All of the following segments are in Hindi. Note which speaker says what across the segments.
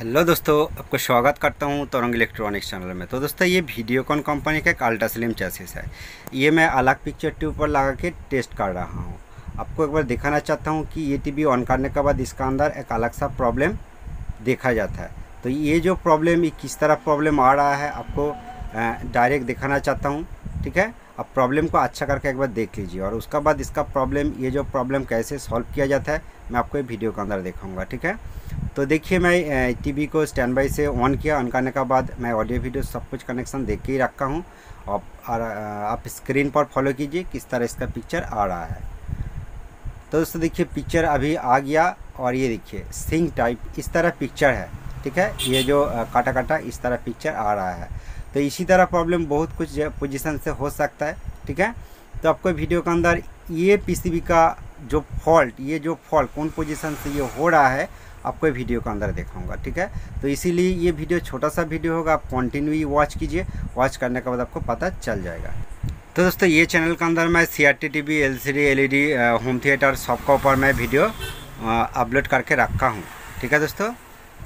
Speaker 1: हेलो दोस्तों, आपको स्वागत करता हूँ तरंग इलेक्ट्रॉनिक्स चैनल में। तो दोस्तों, ये वीडियोकॉन कंपनी का एक अल्ट्रा स्लिम चैसिस है। ये मैं अलग पिक्चर ट्यूब पर लगा के टेस्ट कर रहा हूँ। आपको एक बार दिखाना चाहता हूँ कि ये टीवी ऑन करने के बाद इसका अंदर एक अलग सा प्रॉब्लम देखा जाता है। तो ये जो प्रॉब्लम ये किस तरह प्रॉब्लम आ रहा है, आपको डायरेक्ट दिखाना चाहता हूँ, ठीक है? अब प्रॉब्लम को अच्छा करके एक बार देख लीजिए और उसका बाद इसका प्रॉब्लम ये जो प्रॉब्लम कैसे सॉल्व किया जाता है, मैं आपको ये वीडियो के अंदर दिखाऊँगा, ठीक है? तो देखिए मैं टीवी को स्टैंड बाई से ऑन किया। ऑन करने के बाद मैं ऑडियो वीडियो सब कुछ कनेक्शन देख के ही रखा हूँ। और, और आप स्क्रीन पर फॉलो कीजिए किस तरह इसका पिक्चर आ रहा है। तो दोस्तों देखिए पिक्चर अभी आ गया और ये देखिए सिंग टाइप इस तरह पिक्चर है ठीक है? ये जो काटा काटा इस तरह पिक्चर आ रहा है। तो इसी तरह प्रॉब्लम बहुत कुछ पोजीशन से हो सकता है ठीक है? तो आपको वीडियो के अंदर ये पीसीबी का जो फॉल्ट ये जो फॉल्ट कौन पोजीशन से ये हो रहा है आपको वीडियो के अंदर दिखाऊँगा, ठीक है? तो इसीलिए ये वीडियो छोटा सा वीडियो होगा, आप कंटिन्यू वॉच कीजिए। वॉच करने के बाद आपको पता चल जाएगा। तो दोस्तों, ये चैनल के अंदर मैं C R T T V L C D L E D home theatre सबका ऊपर मैं वीडियो अपलोड करके रखा हूँ। ठीक है दोस्तों?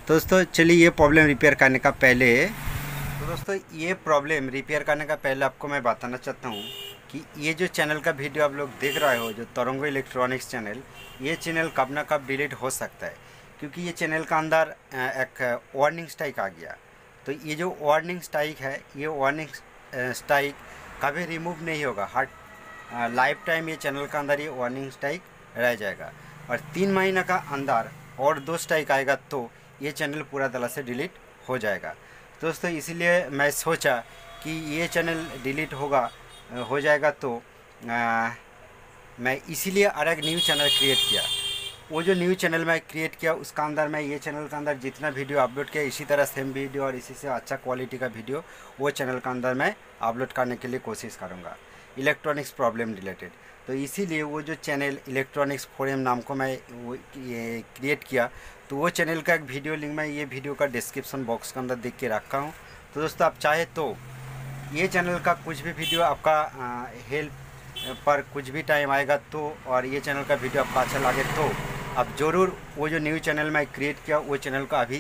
Speaker 1: तो दोस्तों, चलिए ये प्रॉब्लम रिपेयर करने का पहले तो दोस्तों, ये प्रॉब्लम रिपेयर करने का पहले आपको मैं बताना चाहता हूँ कि ये जो चैनल का वीडियो आप लोग देख रहे हो, जो तरंगो इलेक्ट्रॉनिक्स चैनल ये चैनल कब ना कब डिलीट हो सकता है। क्योंकि ये चैनल का अंदर एक वार्निंग स्ट्राइक आ गया। तो ये जो वार्निंग स्ट्राइक है ये वार्निंग स्ट्राइक कभी रिमूव नहीं होगा। हर लाइफ टाइम ये चैनल का अंदर ये वार्निंग स्ट्राइक रह जाएगा। और तीन महीने का अंदर और दो स्ट्राइक आएगा तो ये चैनल पूरा तरह से डिलीट हो जाएगा। दोस्तों इसीलिए मैं सोचा कि ये चैनल डिलीट होगा हो जाएगा तो आ, मैं इसीलिए अलग न्यू चैनल क्रिएट किया। वो जो न्यू चैनल मैं क्रिएट किया, उसका अंदर मैं ये चैनल के अंदर जितना वीडियो अपलोड किया, इसी तरह सेम वीडियो और इसी से अच्छा क्वालिटी का वीडियो वो चैनल के अंदर मैं अपलोड करने के लिए कोशिश करूँगा। इलेक्ट्रॉनिक्स प्रॉब्लम रिलेटेड तो इसीलिए वो जो चैनल इलेक्ट्रॉनिक्स फोरम नाम को मैं वो ये क्रिएट किया तो वो चैनल का एक वीडियो लिंक मैं ये वीडियो का डिस्क्रिप्शन बॉक्स के अंदर देख के रखा हूँ। तो दोस्तों, आप चाहे तो ये चैनल का कुछ भी वीडियो आपका हेल्प पर कुछ भी टाइम आएगा तो और ये चैनल का वीडियो आपका अच्छा लगे तो आप ज़रूर वो जो न्यू चैनल मैं क्रिएट किया, वो चैनल को अभी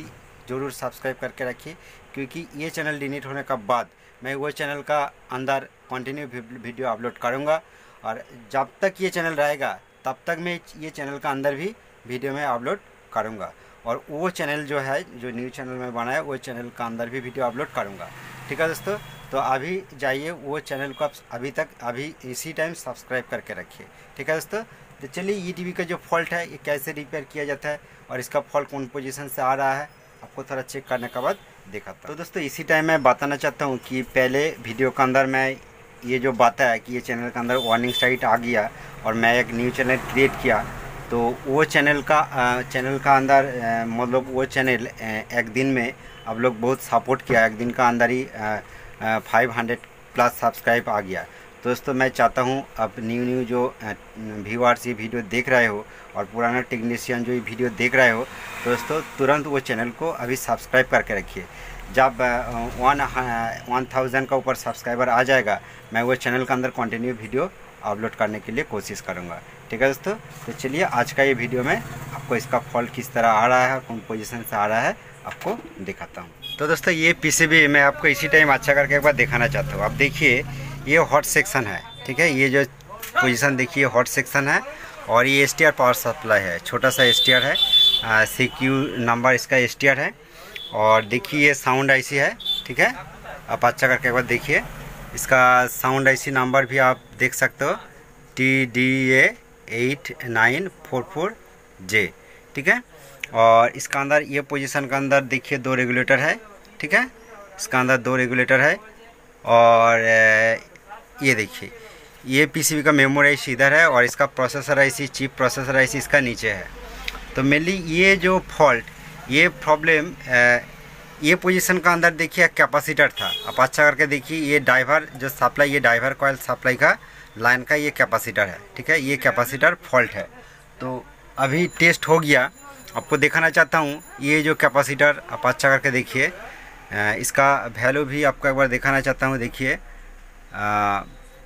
Speaker 1: ज़रूर सब्सक्राइब करके रखिए, क्योंकि ये चैनल डिलीट होने का बाद मैं वो चैनल का अंदर कंटिन्यू वीडियो अपलोड करूँगा और जब तक ये चैनल रहेगा, तब तक मैं ये चैनल का अंदर भी वीडियो में अपलोड करूँगा और वो चैनल जो है, जो न्यू चैनल में बनाया, वो चैनल का अंदर भी वीडियो अपलोड करूँगा। ठीक है दोस्तों? तो अभी जाइए, वो चैनल को आप अभी तक, अभी इसी टाइम सब्सक्राइब करके रखिए। ठीक है दोस्तों? तो चलिए ई का जो फॉल्ट है, ये कैसे रिपेयर किया जाता है और इसका फॉल्ट कौन पोजीशन से आ रहा है, आपको थोड़ा चेक करने के बाद दिखाता तो दोस्तों, इसी टाइम मैं बताना चाहता हूँ कि पहले वीडियो के अंदर मैं ये जो बात है कि ये चैनल के अंदर वार्निंग साइट आ गया और मैं एक न्यू चैनल क्रिएट किया तो वो चैनल का चैनल का अंदर मतलब वो चैनल एक दिन में आप लोग बहुत सपोर्ट किया। एक दिन का अंदर ही फाइव हंड्रेड प्लस सब्सक्राइब आ गया। दोस्तों, मैं चाहता हूँ अब न्यू न्यू जो व्यूअर्स ये वीडियो देख रहे हो और पुराना टेक्नीशियन जो ये वीडियो देख रहे हो तो दोस्तों, तुरंत वो चैनल को अभी सब्सक्राइब करके रखिए। जब वन वन थाउज़ेंड का ऊपर सब्सक्राइबर आ जाएगा, मैं वो चैनल के अंदर कंटिन्यू वीडियो अपलोड करने के लिए कोशिश करूँगा। ठीक है दोस्तों? तो चलिए, आज का ये वीडियो में आपको इसका फॉल्ट किस तरह आ रहा है, कौन पोजीशन से आ रहा है, आपको दिखाता हूँ। तो दोस्तों, ये पीसीबी मैं आपको इसी टाइम अच्छा करके एक बार दिखाना चाहता हूँ। आप देखिए ये हॉट सेक्शन है, ठीक है? ये जो पोजीशन देखिए हॉट सेक्शन है और ये एसटीआर पावर सप्लाई है। छोटा सा एसटीआर है सी क्यू नंबर इसका एसटीआर है और देखिए ये साउंड आईसी है, ठीक है? आप अच्छा करके एक बार देखिए। इसका साउंड आईसी नंबर भी आप देख सकते हो। T D A eight nine four four J ठीक है? और इसका अंदर, ये पोजीशन का अंदर देखिए दो रेगुलेटर है, ठीक है? इसका अंदर दो रेगुलेटर है और ये देखिए, ये पीसीबी का मेमोरी इधर है और इसका processor IC chip processor IC इसका नीचे है। तो मेनली ये जो फॉल्ट ये प्रॉब्लम ये पोजीशन का अंदर देखिए कैपेसिटर था। आप अच्छा करके देखिए, ये डाइवर जो सप्लाई ये डाइवर कॉयल सप्लाई का लाइन का ये कैपेसिटर है, ठीक है? ये कैपेसिटर फॉल्ट है। तो अभी टेस्ट हो गया। आपको दिखाना चाहता हूँ, ये जो कैपेसिटर आप अच्छा करके देखिए इसका वैल्यू भी आपको एक बार दिखाना चाहता हूँ, देखिए।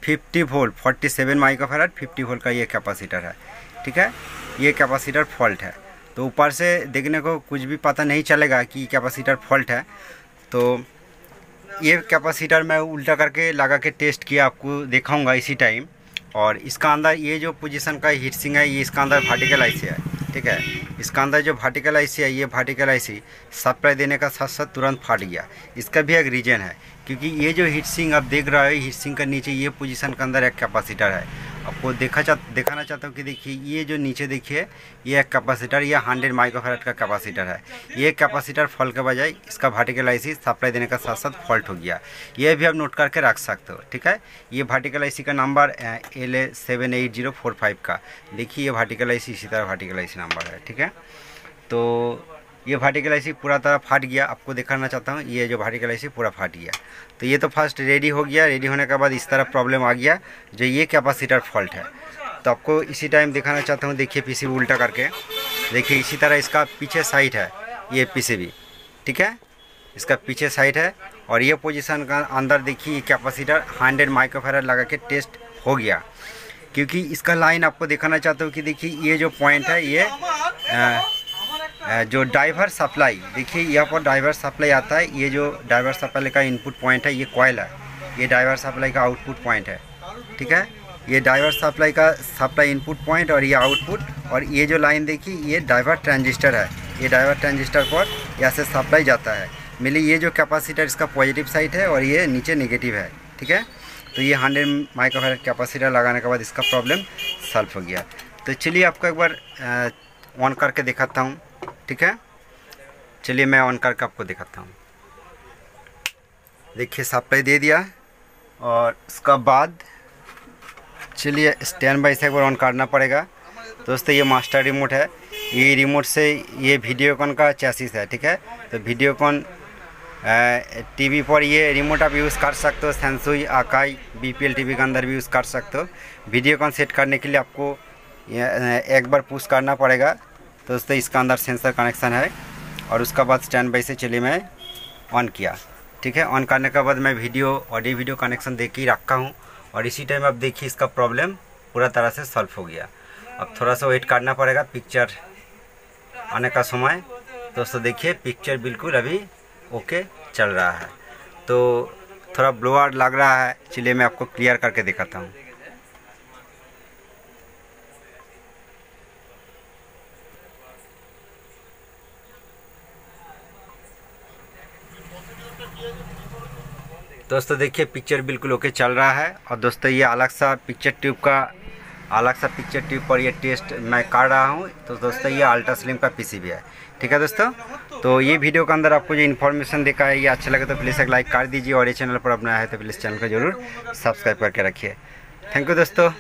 Speaker 1: Fifty volt forty seven microfarad fifty volt का ये कैपेसिटर है, ठीक है? ये कैपेसिटर फॉल्ट है। तो ऊपर से देखने को कुछ भी पता नहीं चलेगा कि कैपेसिटर फॉल्ट है। तो ये कैपेसिटर मैं उल्टा करके लगा के टेस्ट किया, आपको दिखाऊँगा इसी टाइम और इसका अंदर ये जो पोजीशन का हीट सिंग है, ये इसका अंदर वर्टिकल आईसी है। ठीक है? इसका अंदर जो वर्टिकल आईसी है, ये वर्टिकल आईसी सप्लाई देने का साथ साथ तुरंत फाट गया। इसका भी एक रीजन है, क्योंकि ये जो हीट सिंग आप देख रहे हो हीट सिंह के नीचे ये पोजीशन के अंदर एक कैपेसिटर है। आपको देखा चा दिखाना चाहता हूँ कि देखिए, ये जो नीचे देखिए, ये एक कैपेसिटर ये हंड्रेड माइक्रोफेरेट का कैपेसिटर है। ये कैपेसिटर फॉल के बजाय इसका वर्टिकल सप्लाई देने का साथ साथ फॉल्ट हो गया। ये भी आप नोट करके रख सकते हो, ठीक है? ये वर्टिकल आईसी का number L A seven eight zero four five का। देखिए, ये वर्टिकल आईसी इसी तरह वर्टिकल आईसी नंबर है, ठीक है? तो ये वर्टिकल आईसी पूरा तरह फाट गया। आपको दिखाना चाहता हूँ ये जो वर्टिकल आईसी पूरा फाट गया। तो ये तो फ़र्स्ट रेडी हो गया। रेडी होने के बाद इस तरह प्रॉब्लम आ गया जो ये कैपेसिटर फॉल्ट है। तो आपको इसी टाइम दिखाना चाहता हूँ देखिए पी उल्टा करके। देखिए इसी तरह इसका पीछे साइड है ये पी ठीक है? इसका पीछे साइड है और ये पोजीशन का अंदर देखिए कैपेसिटर हंड्रेड माइक्रोफेरर लगा के टेस्ट हो गया। क्योंकि इसका लाइन आपको दिखाना चाहता हूँ कि देखिए ये जो पॉइंट है ये आ, जो डाइवर सप्लाई देखिए यहाँ पर डाइवर सप्लाई आता है, ये जो डाइवर सप्लाई का इनपुट पॉइंट है, ये कॉयल है। ये डाइवर सप्लाई का आउटपुट पॉइंट है, ठीक है? ये डाइवर सप्लाई का सप्लाई इनपुट पॉइंट और ये आउटपुट और ये जो लाइन देखिए, ये डाइवर ट्रांजिस्टर है। ये डाइवर ट्रांजिस्टर पर यहाँ से सप्लाई जाता है। मिली ये जो कैपेसिटर इसका पॉजिटिव साइड है और ये नीचे निगेटिव है, ठीक है? तो ये हंड्रेड माइक्रोफेरेट कैपेसिटर लगाने के बाद इसका प्रॉब्लम सॉल्व हो गया। तो चलिए आपको एक बार ऑन करके दिखाता हूँ। ठीक है? चलिए मैं ऑन करके आपको दिखाता हूँ। देखिए सप्लाई दे दिया। और उसका बाद चलिए स्टैंड बाई से एक बार ऑन करना पड़ेगा। दोस्तों, ये मास्टर रिमोट है। ये रिमोट से ये वीडियोकॉन का चैसिस है, ठीक है? तो वीडियोकॉन टीवी पर ये रिमोट आप यूज़ कर सकते हो। सैमसुई आकाई बीपीएल टीवी के अंदर भी यूज़ कर सकते हो। वीडियोकॉन सेट करने के लिए आपको एक बार पुश करना पड़ेगा। तो दोस्तों, इसका अंदर सेंसर कनेक्शन है और उसका बाद स्टैंड बाई से चलिए मैं ऑन किया। ठीक है? ऑन करने के बाद मैं वीडियो ऑडियो वीडियो कनेक्शन दे के ही रखा हूँ और इसी टाइम अब देखिए इसका प्रॉब्लम पूरा तरह से सॉल्व हो गया। अब थोड़ा सा वेट करना पड़ेगा पिक्चर आने का समय। दोस्तों, देखिए पिक्चर बिल्कुल अभी ओके चल रहा है। तो थोड़ा ब्लोअर लग रहा है, चलिए मैं आपको क्लियर करके दिखाता हूँ। दोस्तों देखिए पिक्चर बिल्कुल ओके चल रहा है। और दोस्तों, ये अलग सा पिक्चर ट्यूब का, अलग सा पिक्चर ट्यूब पर ये टेस्ट मैं कर रहा हूँ। तो दोस्तों, ये अल्ट्रा स्लिम का पीसीबी है। ठीक है दोस्तों? तो ये वीडियो के अंदर आपको जो इन्फॉर्मेशन देखा है ये अच्छा लगे तो प्लीज़ एक लाइक कर दीजिए। और ये चैनल पर अपना है तो प्लीज़ चैनल को ज़रूर सब्सक्राइब करके रखिए। थैंक यू दोस्तों।